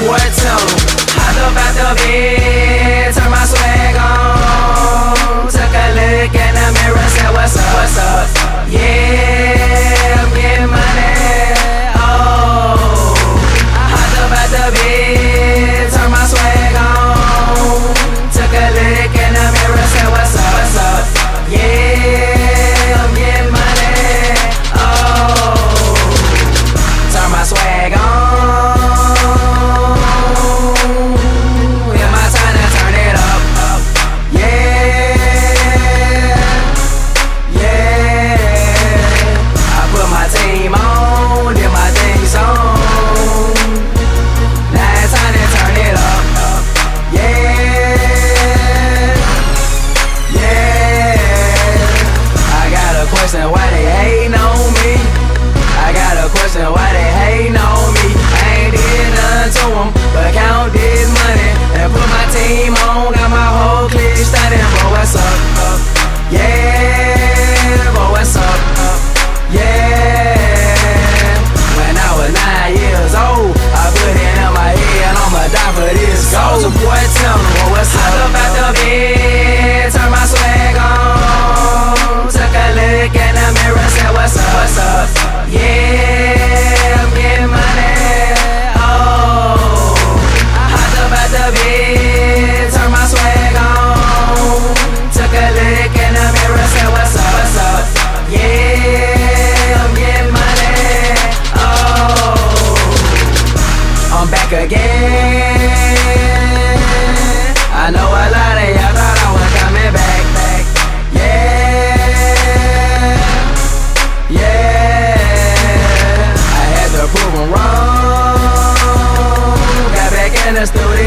boy tell him. Holla about the bed. 在外 este